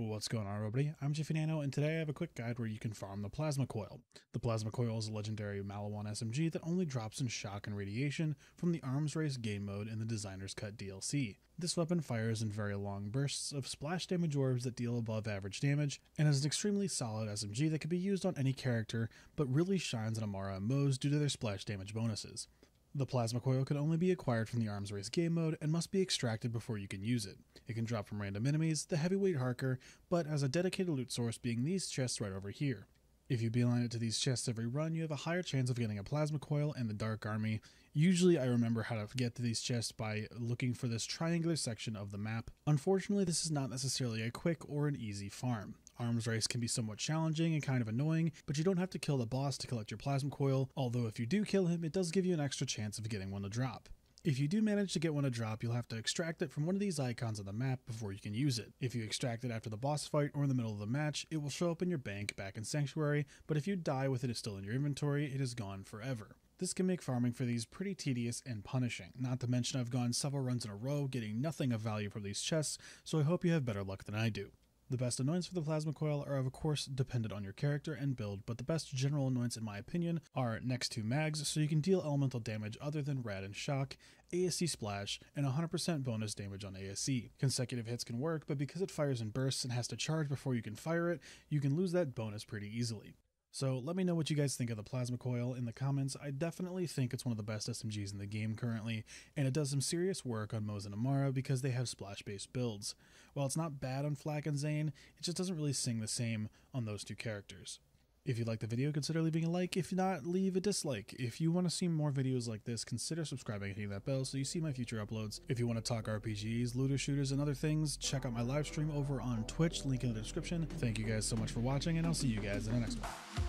What's going on everybody? I'm Jiffynano and today I have a quick guide where you can farm the Plasma Coil. The Plasma Coil is a legendary Maliwan SMG that only drops in shock and radiation from the Arms Race game mode in the Designer's Cut DLC. This weapon fires in very long bursts of splash damage orbs that deal above average damage, and is an extremely solid SMG that can be used on any character, but really shines on Amara and Moze due to their splash damage bonuses. The plasma coil can only be acquired from the arms race game mode and must be extracted before you can use it. It can drop from random enemies, the heavyweight Harker, but has a dedicated loot source being these chests right over here. If you beeline it to these chests every run, you have a higher chance of getting a plasma coil and the Dark Army. Usually I remember how to get to these chests by looking for this triangular section of the map. Unfortunately, this is not necessarily a quick or an easy farm. Arms race can be somewhat challenging and kind of annoying, but you don't have to kill the boss to collect your plasma coil, although if you do kill him, it does give you an extra chance of getting one to drop. If you do manage to get one to drop, you'll have to extract it from one of these icons on the map before you can use it. If you extract it after the boss fight or in the middle of the match, it will show up in your bank back in Sanctuary, but if you die with it still in your inventory, it is gone forever. This can make farming for these pretty tedious and punishing, not to mention I've gone several runs in a row getting nothing of value from these chests, so I hope you have better luck than I do. The best anointments for the Plasma Coil are of course dependent on your character and build, but the best general anointments in my opinion are next to mags, so you can deal elemental damage other than rad and shock, ASC splash, and 100% bonus damage on ASC. Consecutive hits can work, but because it fires in bursts and has to charge before you can fire it, you can lose that bonus pretty easily. So let me know what you guys think of the Plasma Coil in the comments. I definitely think it's one of the best SMGs in the game currently, and it does some serious work on and Amara because they have splash-based builds. While it's not bad on FL4K and Zane, it just doesn't really sing the same on those two characters. If you liked the video, consider leaving a like. If not, leave a dislike. If you want to see more videos like this, consider subscribing and hitting that bell so you see my future uploads. If you want to talk RPGs, looter shooters, and other things, check out my live stream over on Twitch, link in the description. Thank you guys so much for watching, and I'll see you guys in the next one.